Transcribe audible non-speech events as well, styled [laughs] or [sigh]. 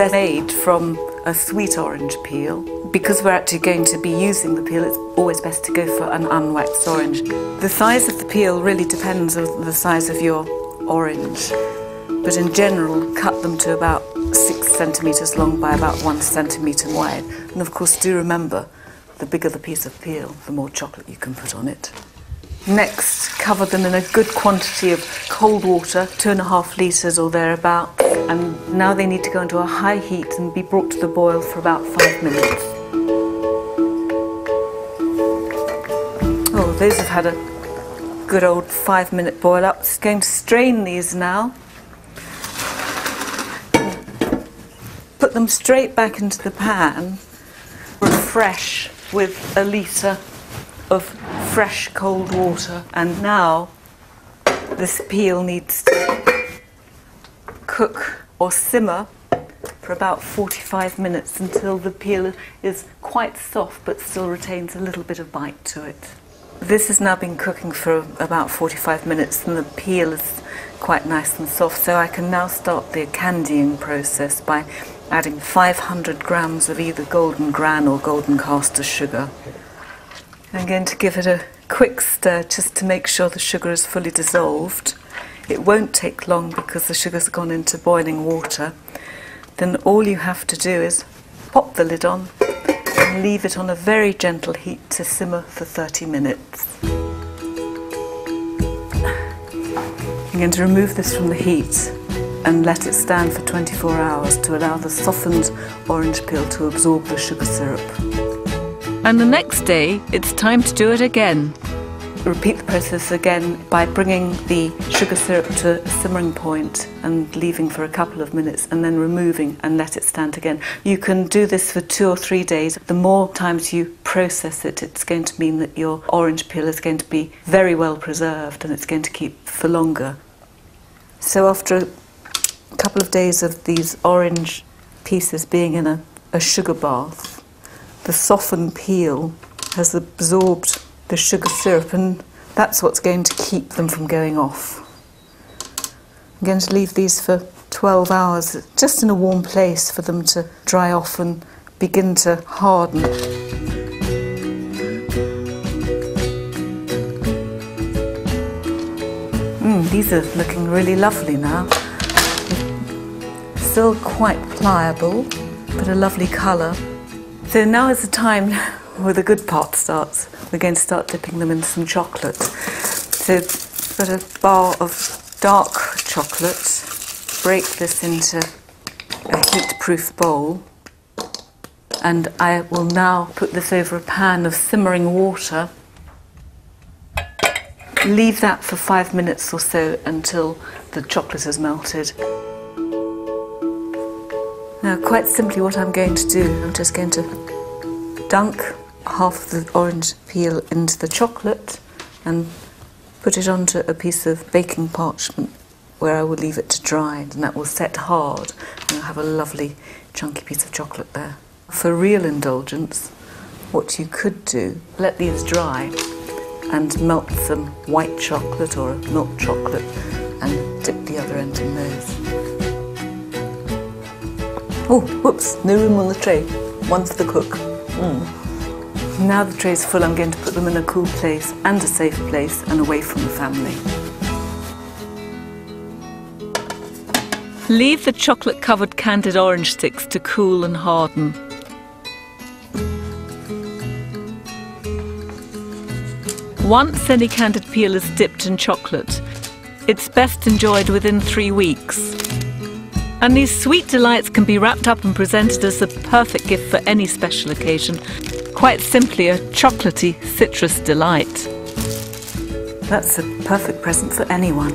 They're made from a sweet orange peel. Because we're actually going to be using the peel, it's always best to go for an unwaxed orange. The size of the peel really depends on the size of your orange, but in general, cut them to about six centimetres long by about one centimetre wide. And of course, do remember, the bigger the piece of peel, the more chocolate you can put on it. Next, cover them in a good quantity of cold water, two and a half litres or thereabouts. And now they need to go into a high heat and be brought to the boil for about five minutes. Oh, those have had a good old five minute boil up. Just going to strain these now. Put them straight back into the pan. Refresh with a litre of fresh cold water. And now this peel needs to cook or simmer for about 45 minutes until the peel is quite soft but still retains a little bit of bite to it. This has now been cooking for about 45 minutes and the peel is quite nice and soft so I can now start the candying process by adding 500 grams of either golden gran or golden caster sugar. I'm going to give it a quick stir just to make sure the sugar is fully dissolved. It won't take long because the sugar's gone into boiling water. Then all you have to do is pop the lid on and leave it on a very gentle heat to simmer for 30 minutes. I'm going to remove this from the heat and let it stand for 24 hours to allow the softened orange peel to absorb the sugar syrup. And the next day, it's time to do it again. Repeat the process again by bringing the sugar syrup to a simmering point and leaving for a couple of minutes and then removing and let it stand again. You can do this for two or three days. The more times you process it, it's going to mean that your orange peel is going to be very well preserved and it's going to keep for longer. So after a couple of days of these orange pieces being in a, a sugar bath, the softened peel has absorbed the sugar syrup and that's what's going to keep them from going off. I'm going to leave these for 12 hours just in a warm place for them to dry off and begin to harden. Mm, these are looking really lovely now. Still quite pliable, but a lovely colour. So now is the time [laughs] where the good part starts. We're going to start dipping them in some chocolate. So I've got a bar of dark chocolate. Break this into a heat-proof bowl. And I will now put this over a pan of simmering water. Leave that for five minutes or so until the chocolate has melted. Now, quite simply, what I'm going to do, I'm just going to dunk half of the orange peel into the chocolate and put it onto a piece of baking parchment where I will leave it to dry and that will set hard and you'll have a lovely chunky piece of chocolate there. For real indulgence, what you could do, let these dry and melt some white chocolate or milk chocolate and dip the other end in those. Oh, whoops, no room on the tray. One for the cook. Mm. Now the tray's full, I'm going to put them in a cool place and a safe place and away from the family. Leave the chocolate covered candied orange sticks to cool and harden. Once any candied peel is dipped in chocolate, it's best enjoyed within three weeks. And these sweet delights can be wrapped up and presented as the perfect gift for any special occasion. Quite simply, a chocolatey citrus delight. That's a perfect present for anyone.